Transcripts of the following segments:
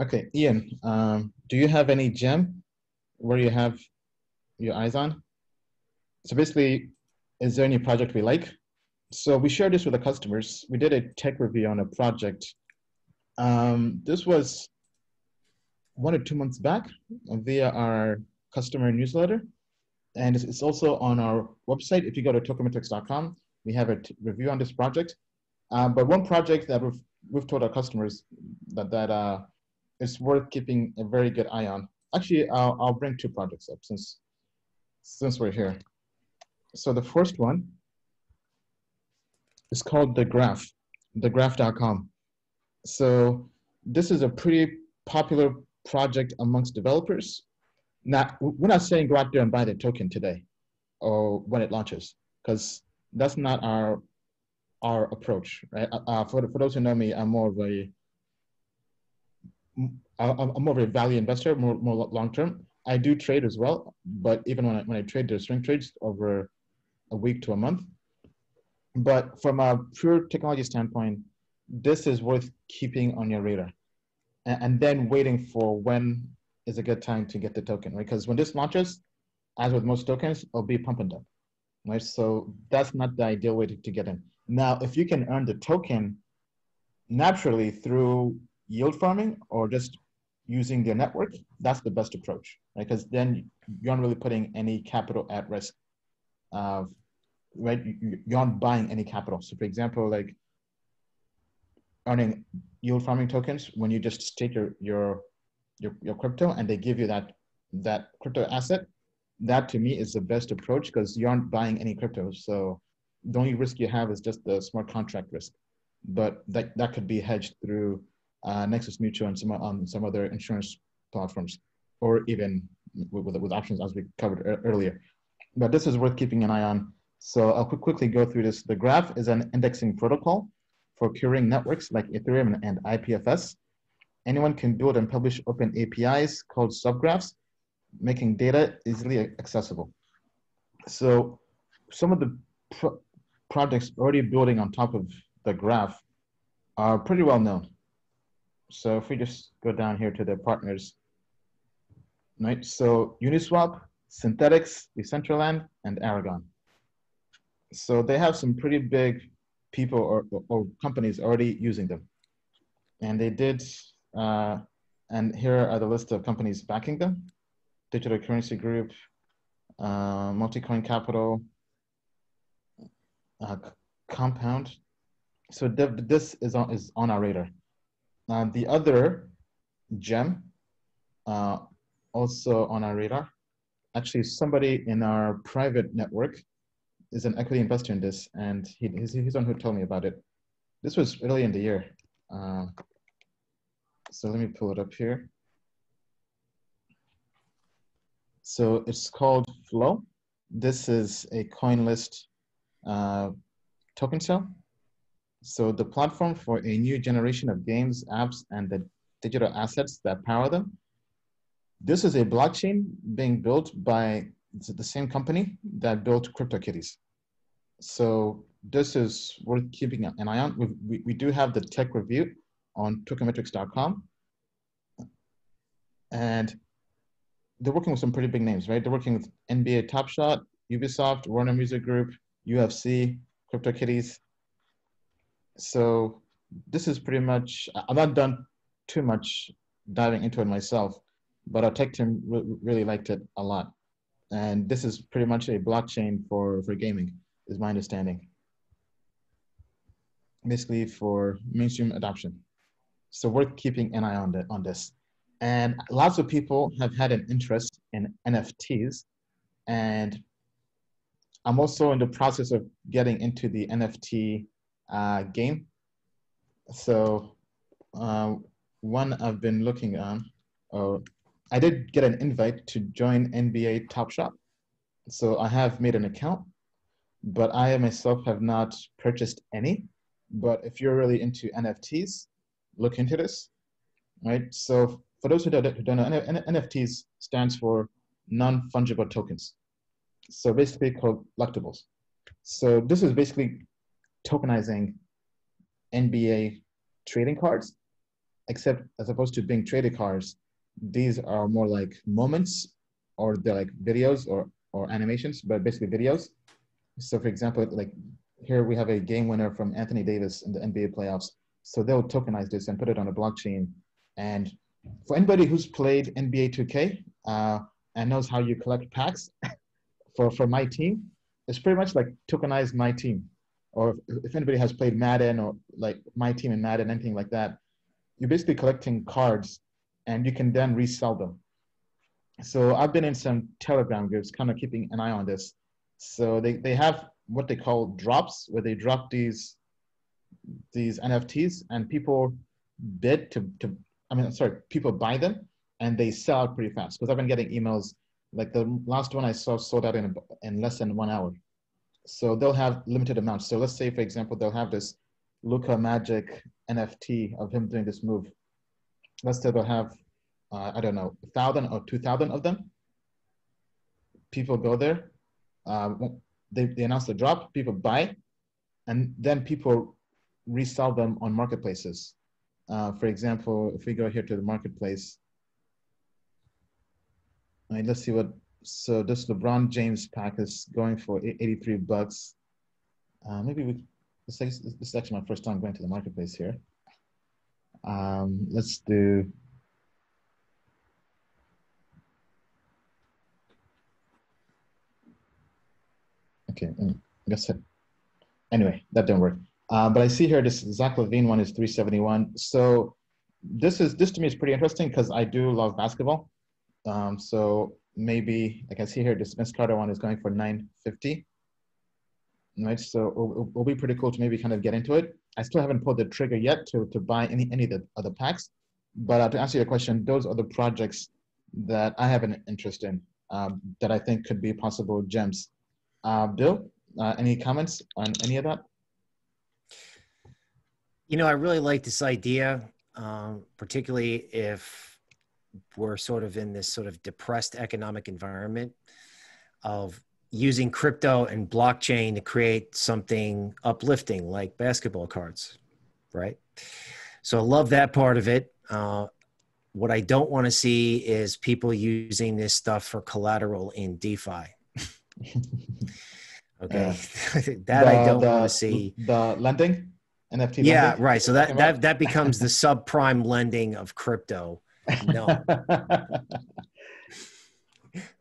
Okay, Ian, um, do you have any gem where you have your eyes on? So basically, is there any project we like? So we shared this with the customers. We did a tech review on a project. Um, this was one or two months back via our customer newsletter. And it's, also on our website. If you go to tokenmetrics.com, we have a review on this project. Um, but one project that we've, we've told our customers that, that uh, it's worth keeping a very good eye on. Actually, I'll, I'll bring two projects up since, since we're here. So the first one is called The Graph, thegraph.com. So this is a pretty popular project amongst developers. Not, we're not saying go out there and buy the token today or when it launches, because that's not our our approach, right? Uh, for, for those who know me, I'm more of a I'm more of a value investor, more, more long term. I do trade as well, but even when I, when I trade, there's swing trades over a week to a month. But from a pure technology standpoint, this is worth keeping on your radar and, and then waiting for when is a good time to get the token, right? Because when this launches, as with most tokens, it'll be pump and dump, right? So that's not the ideal way to, to get in. Now, if you can earn the token naturally through yield farming or just using their network, that's the best approach, right? Because then you aren't really putting any capital at risk. Uh, right? You aren't buying any capital. So, for example, like earning yield farming tokens when you just stake your your your, your crypto and they give you that that crypto asset. That to me is the best approach because you aren't buying any crypto. So the only risk you have is just the smart contract risk, but that that could be hedged through uh, Nexus Mutual and some on some other insurance platforms, or even with, with, with options as we covered earlier. But this is worth keeping an eye on. So I'll quickly go through this. The graph is an indexing protocol for querying networks like Ethereum and IPFS. Anyone can build and publish open APIs called subgraphs, making data easily accessible. So some of the pro projects already building on top of the graph are pretty well known. So if we just go down here to the partners, right? So Uniswap, Synthetix, Decentraland, and Aragon. So they have some pretty big people or, or companies already using them. And they did, uh, and here are the list of companies backing them. Digital Currency Group, uh, Multicoin Capital, uh, Compound. So this is on, is on our radar. Uh, the other gem, uh, also on our radar, actually somebody in our private network is an equity investor in this, and he, he's, he's the one who told me about it. This was early in the year. Uh, so let me pull it up here. So it's called Flow. This is a CoinList uh, token sale. So the platform for a new generation of games, apps, and the digital assets that power them. This is a blockchain being built by the same company that built CryptoKitties. So this is worth keeping an eye on. We, we, we do have the tech review on tokenmetrics.com. And they're working with some pretty big names, right? They're working with NBA Top Shot, Ubisoft, Warner Music Group, UFC, CryptoKitties. So this is pretty much, I've not done too much diving into it myself, but our tech team re really liked it a lot. And this is pretty much a blockchain for, for gaming, is my understanding. Basically for mainstream adoption. So we're keeping an eye on, the, on this. And lots of people have had an interest in NFTs. And I'm also in the process of getting into the NFT uh, game. So uh, one I've been looking on, uh, I did get an invite to join NBA Top Shot. So I have made an account, but I myself have not purchased any. But if you're really into NFTs, look into this, right? So for those who don't, who don't know, NFTs stands for non-fungible tokens. So basically called collectibles. So this is basically tokenizing NBA trading cards except as opposed to being traded cards, these are more like moments or they're like videos or, or animations, but basically videos. So for example, like here we have a game winner from Anthony Davis in the NBA playoffs. So they'll tokenize this and put it on a blockchain. And for anybody who's played NBA 2K uh, and knows how you collect packs for, for my team, it's pretty much like tokenize my team. Or if anybody has played Madden or like my team in Madden, anything like that, you're basically collecting cards and you can then resell them. So I've been in some Telegram groups, kind of keeping an eye on this. So they, they have what they call drops, where they drop these these NFTs and people bid to, to I mean, sorry, people buy them and they sell out pretty fast. Because I've been getting emails like the last one I saw sold out in, in less than one hour. So they'll have limited amounts. So let's say, for example, they'll have this Luka Magic NFT of him doing this move. Let's say they'll have, uh, I don't know, a thousand or two thousand of them. People go there, uh, they, they announce the drop, people buy, and then people resell them on marketplaces. Uh, for example, if we go here to the marketplace, let's see what, so this LeBron James pack is going for 83 bucks. Uh, maybe we, this is, actually my first time going to the marketplace here. Um, let's do, okay, I guess, it. anyway, that didn't work. Uh, but I see here this Zach LaVine one is 371. So this is this to me is pretty interesting because I do love basketball. Um, so maybe like I see here this Carter one is going for 950. Right, so it'll, it'll, be pretty cool to maybe kind of get into it. I still haven't pulled the trigger yet to, to buy any any of the other packs, but uh, to answer your question, those are the projects that I have an interest in um, that I think could be possible gems. Uh, Bill, uh, any comments on any of that? You know, I really like this idea, um, particularly if we're sort of in this sort of depressed economic environment of using crypto and blockchain to create something uplifting like basketball cards, right? So I love that part of it. Uh, what I don't want to see is people using this stuff for collateral in DeFi. okay, that the, I don't want to see. The lending. NFT. Yeah, lending? right. So that that that becomes the subprime lending of crypto. No.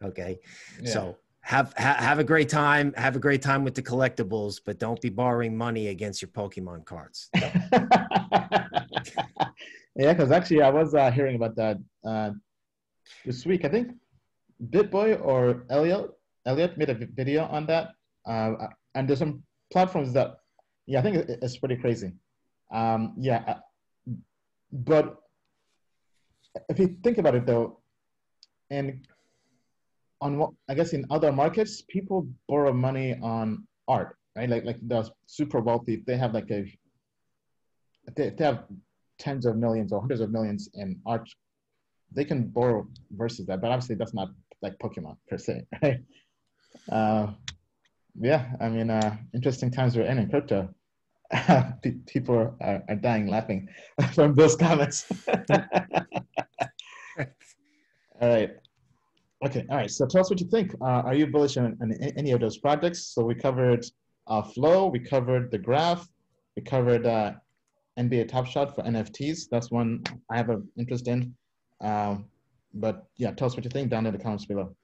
okay. Yeah. So have ha, have a great time. Have a great time with the collectibles, but don't be borrowing money against your Pokemon cards. yeah, because actually, I was uh, hearing about that uh, this week. I think BitBoy or Elliot Elliot made a video on that, uh, and there's some platforms that yeah, I think it's pretty crazy. Um, yeah, uh, but if you think about it though, and on what I guess in other markets, people borrow money on art, right? Like like the super wealthy, they have like a they, they have tens of millions or hundreds of millions in art. They can borrow versus that, but obviously that's not like Pokemon per se, right? Uh, yeah, I mean, uh, interesting times we're in in crypto. People are, are dying laughing from those comments. All right. Okay. All right. So tell us what you think. Uh, are you bullish on, on, any of those projects? So we covered uh, Flow, we covered the Graph, we covered uh, NBA Top Shot for NFTs. That's one I have an interest in. Um, but yeah, tell us what you think down in the comments below.